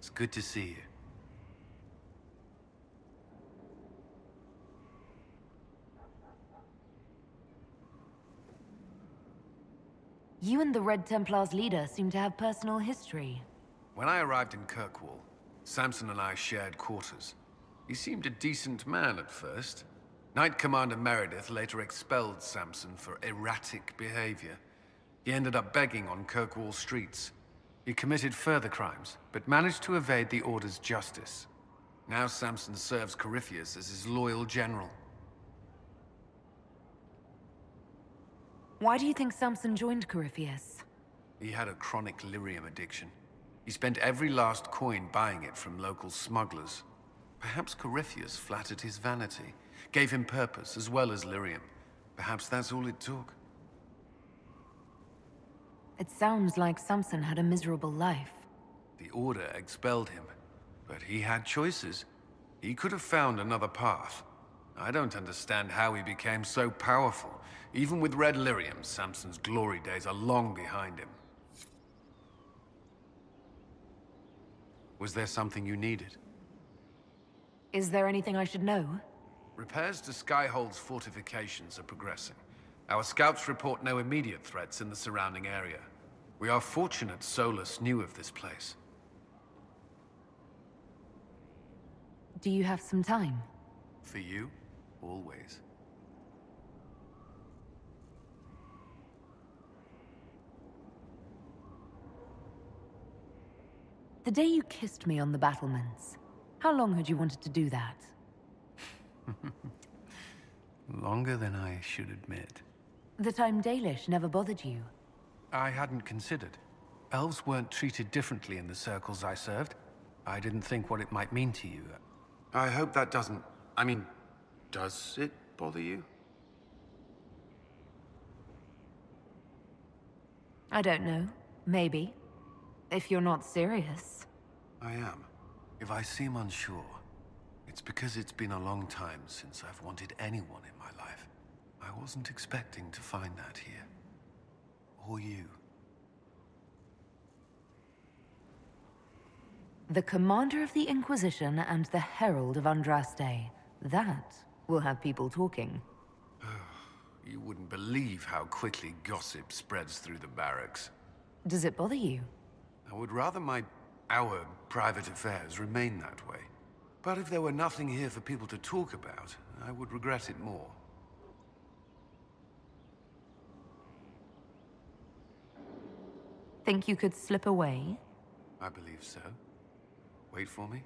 It's good to see you. You and the Red Templar's leader seem to have personal history. When I arrived in Kirkwall, Samson and I shared quarters. He seemed a decent man at first. Knight Commander Meredith later expelled Samson for erratic behavior. He ended up begging on Kirkwall streets. He committed further crimes, but managed to evade the Order's justice. Now Samson serves Corypheus as his loyal general. Why do you think Samson joined Corypheus? He had a chronic lyrium addiction. He spent every last coin buying it from local smugglers. Perhaps Corypheus flattered his vanity, gave him purpose as well as lyrium. Perhaps that's all it took. It sounds like Samson had a miserable life. The Order expelled him, but he had choices. He could have found another path. I don't understand how he became so powerful. Even with Red Lyrium, Samson's glory days are long behind him. Was there something you needed? Is there anything I should know? Repairs to Skyhold's fortifications are progressing. Our scouts report no immediate threats in the surrounding area. We are fortunate Solas knew of this place. Do you have some time? For you, always. The day you kissed me on the battlements, how long had you wanted to do that? Longer than I should admit. The time Dalish never bothered you. I hadn't considered. Elves weren't treated differently in the circles I served. I didn't think what it might mean to you. I hope that doesn't... I mean, does it bother you? I don't know. Maybe. If you're not serious. I am. If I seem unsure, it's because it's been a long time since I've wanted anyone in my life. I wasn't expecting to find that here. Or you. The Commander of the Inquisition and the Herald of Andraste. That will have people talking. you wouldn't believe how quickly gossip spreads through the barracks. Does it bother you? I would rather my... our private affairs remain that way. But if there were nothing here for people to talk about, I would regret it more. Think you could slip away? I believe so. Wait for me.